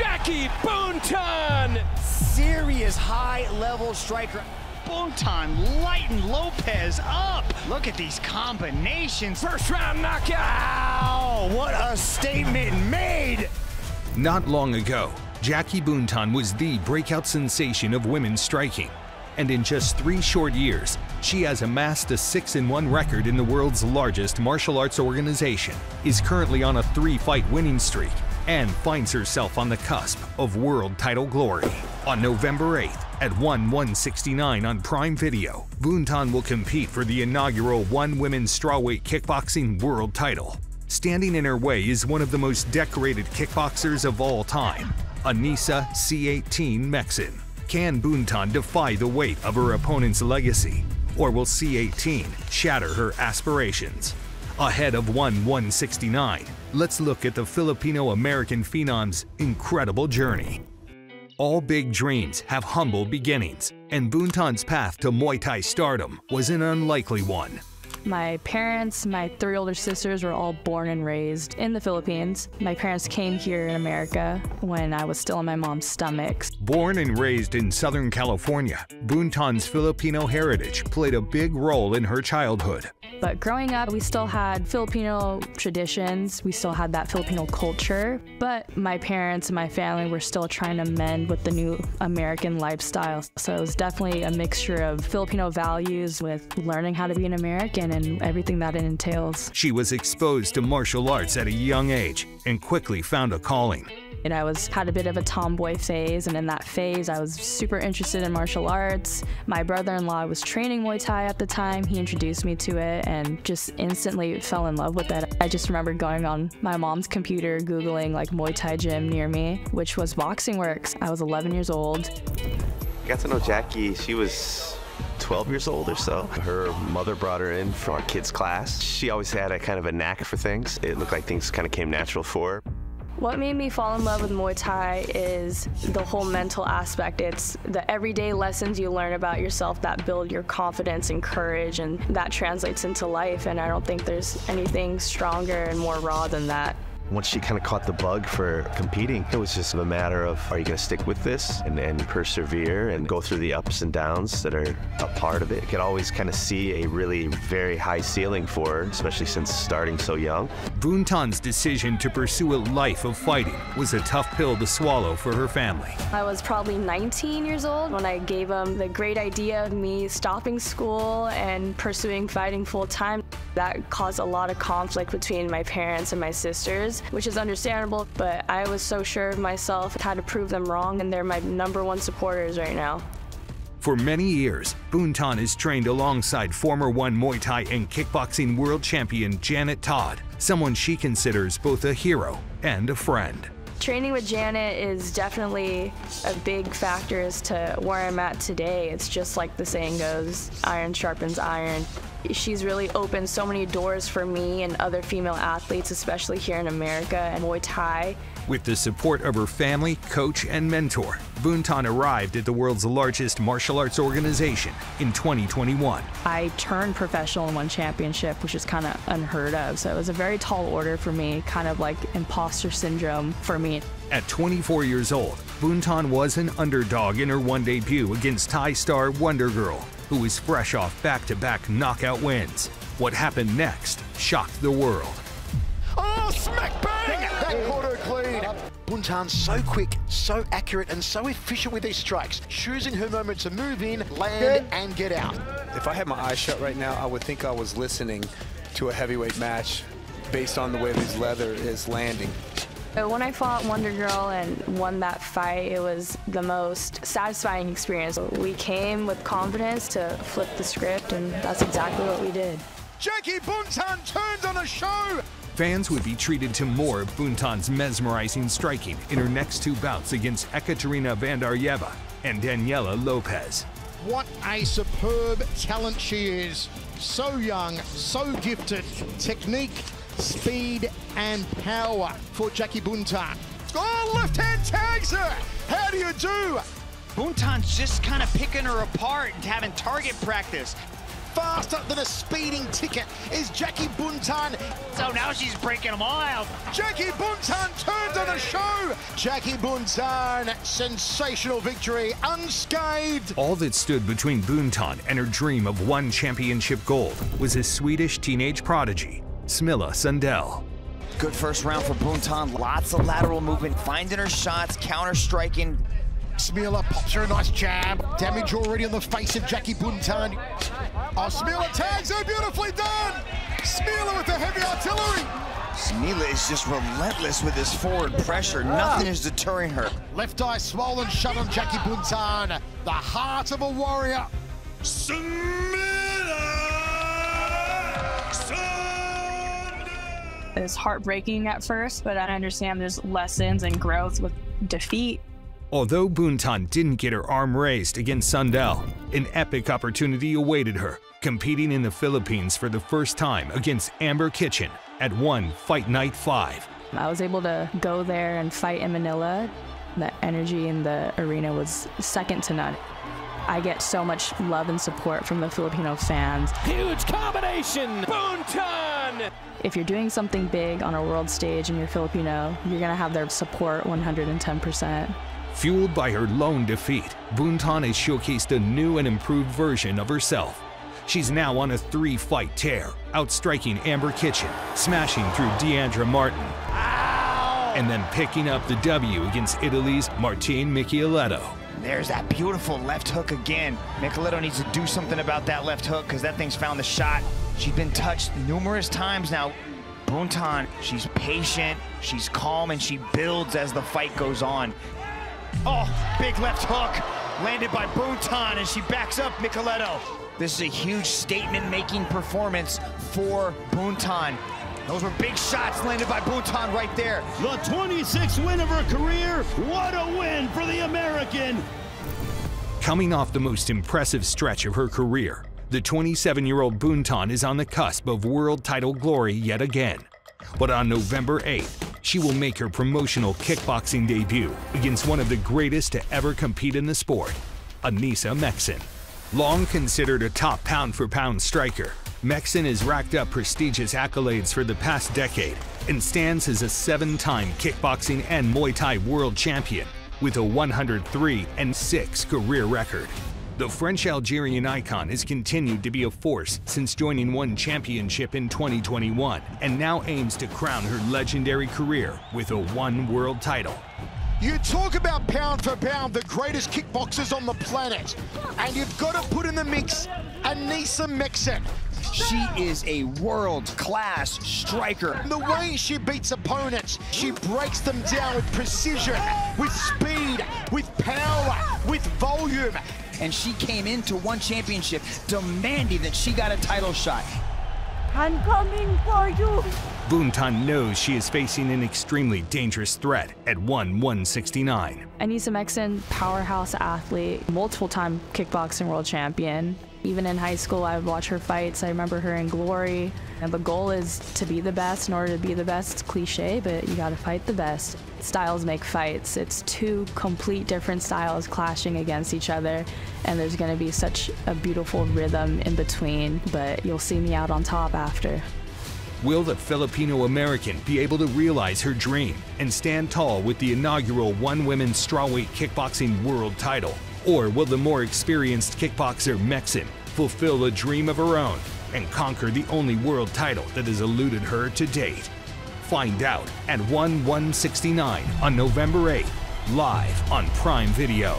Jackie Buntan! Serious high-level striker. Buntan lighting Lopez up. Look at these combinations. First round knockout. Ow, what a statement made. Not long ago, Jackie Buntan was the breakout sensation of women's striking. And in just three short years, she has amassed a 6-1 record in the world's largest martial arts organization, is currently on a three-fight winning streak, and finds herself on the cusp of world title glory. On November 8th, at 1 169 on Prime Video, Buntan will compete for the inaugural One Women's Strawweight Kickboxing World title. Standing in her way is one of the most decorated kickboxers of all time, Anissa C18 Meksen. Can Buntan defy the weight of her opponent's legacy? Or will C18 shatter her aspirations? Ahead of 1 169, let's look at the Filipino American phenom's incredible journey. All big dreams have humble beginnings, and Buntan's path to Muay Thai stardom was an unlikely one. My parents, my three older sisters were all born and raised in the Philippines. My parents came here in America when I was still in my mom's stomach. Born and raised in Southern California, Buntan's Filipino heritage played a big role in her childhood. But growing up, we still had Filipino traditions, we still had that Filipino culture, but my parents and my family were still trying to mend with the new American lifestyle. So it was definitely a mixture of Filipino values with learning how to be an American and everything that it entails. She was exposed to martial arts at a young age and quickly found a calling. And I was had a bit of a tomboy phase, and in that phase, I was super interested in martial arts. My brother-in-law was training Muay Thai at the time. He introduced me to it, and just instantly fell in love with it. I just remember going on my mom's computer, googling like Muay Thai gym near me, which was Boxing Works. I was 11 years old. Got to know Jackie. She was 12 years old or so. Her mother brought her in for our kids class. She always had a kind of a knack for things. It looked like things kind of came natural for her. What made me fall in love with Muay Thai is the whole mental aspect. It's the everyday lessons you learn about yourself that build your confidence and courage, and that translates into life. And I don't think there's anything stronger and more raw than that. Once she kind of caught the bug for competing, it was just a matter of are you going to stick with this and, and persevere and go through the ups and downs that are a part of it. You could always kind of see a really very high ceiling for her, especially since starting so young. Buntan's decision to pursue a life of fighting was a tough pill to swallow for her family. I was probably 19 years old when I gave them the great idea of me stopping school and pursuing fighting full time. That caused a lot of conflict between my parents and my sisters, which is understandable, but I was so sure of myself, had to prove them wrong, and they're my number one supporters right now. For many years, Buntan has trained alongside former One Muay Thai and kickboxing world champion Janet Todd, someone she considers both a hero and a friend. Training with Janet is definitely a big factor as to where I'm at today. It's just like the saying goes, iron sharpens iron. She's really opened so many doors for me and other female athletes, especially here in America and Muay Thai. With the support of her family, coach, and mentor, Buntan arrived at the world's largest martial arts organization in 2021. I turned professional in one championship, which is kind of unheard of. So it was a very tall order for me, kind of like imposter syndrome for me. At 24 years old, Buntan was an underdog in her one debut against Thai star Wonder Girl, who was fresh off back to back knockout wins. What happened next shocked the world. Oh, smack bang! That caught her clean. Buntan's so quick, so accurate, and so efficient with these strikes, choosing her moment to move in, land, and get out. If I had my eyes shut right now, I would think I was listening to a heavyweight match based on the way this leather is landing. When I fought Wonder Girl and won that fight, it was the most satisfying experience. We came with confidence to flip the script, and that's exactly what we did. Jackie Buntan turns on a show. Fans would be treated to more of Buntan's mesmerizing striking in her next two bouts against Ekaterina Vandaryeva and Daniela Lopez. What a superb talent she is. So young, so gifted. Technique, speed, and power for Jackie Buntan. Oh, left hand tags her. How do you do? Buntan's just kind of picking her apart and having target practice. Faster than a speeding ticket is Jackie Buntan. So now she's breaking them all out. Jackie Buntan turns on the show. Jackie Buntan, sensational victory, unscathed. All that stood between Buntan and her dream of one championship gold was a Swedish teenage prodigy, Smilla Sundell. Good first round for Buntan. Lots of lateral movement, finding her shots, counter striking. Smilla pops her a nice jab. Damage already on the face of Jackie Buntan. Oh, Smilla tags her, beautifully done. Smilla with the heavy artillery. Smilla is just relentless with his forward pressure. Nothing ah. is deterring her. Left eye swollen shut on Jackie Buntan. The heart of a warrior. It's heartbreaking at first, but I understand there's lessons and growth with defeat. Although Buntan didn't get her arm raised against Sundell, an epic opportunity awaited her, competing in the Philippines for the first time against Amber Kitchen at one Fight Night 5. I was able to go there and fight in Manila. The energy in the arena was second to none. I get so much love and support from the Filipino fans. Huge combination. Buntan. If you're doing something big on a world stage and you're Filipino, you're going to have their support 110%. Fueled by her lone defeat, Buntan has showcased a new and improved version of herself. She's now on a three-fight tear, outstriking Amber Kitchen, smashing through Diandra Martin, and then picking up the W against Italy's Martine Michieletto. There's that beautiful left hook again. Michieletto needs to do something about that left hook because that thing's found the shot. She's been touched numerous times now. Buntan, she's patient, she's calm, and she builds as the fight goes on. Oh, big left hook landed by Buntan, and she backs up Michieletto. This is a huge statement-making performance for Buntan. Those were big shots landed by Buntan right there. The 26th win of her career. What a win for the American. Coming off the most impressive stretch of her career, the 27-year-old Buntan is on the cusp of world title glory yet again. But on November 8th, she will make her promotional kickboxing debut against one of the greatest to ever compete in the sport, Anissa Meksen. Long considered a top pound-for-pound striker, Meksen has racked up prestigious accolades for the past decade and stands as a seven-time kickboxing and Muay Thai world champion with a 103 and 6 career record. The French Algerian icon has continued to be a force since joining one championship in 2021 and now aims to crown her legendary career with a one world title. You talk about pound for pound, the greatest kickboxers on the planet, and you've got to put in the mix Anissa Meksen. She is a world-class striker. The way she beats opponents, she breaks them down with precision, with speed, with power, with volume. And she came into one championship demanding that she got a title shot. I'm coming for you. Buntan knows she is facing an extremely dangerous threat at 1 169. Anissa Meksen, powerhouse athlete, multiple time kickboxing world champion. Even in high school, I would watch her fights. I remember her in Glory. And the goal is to be the best. In order to be the best, it's cliche, but you gotta fight the best. Styles make fights. It's two complete different styles clashing against each other, and there's gonna be such a beautiful rhythm in between, but you'll see me out on top after. Will the Filipino American be able to realize her dream and stand tall with the inaugural one women's strawweight kickboxing world title? Or will the more experienced kickboxer Meksen fulfill a dream of her own and conquer the only world title that has eluded her to date? Find out at 1 169 on November 8th, live on Prime Video.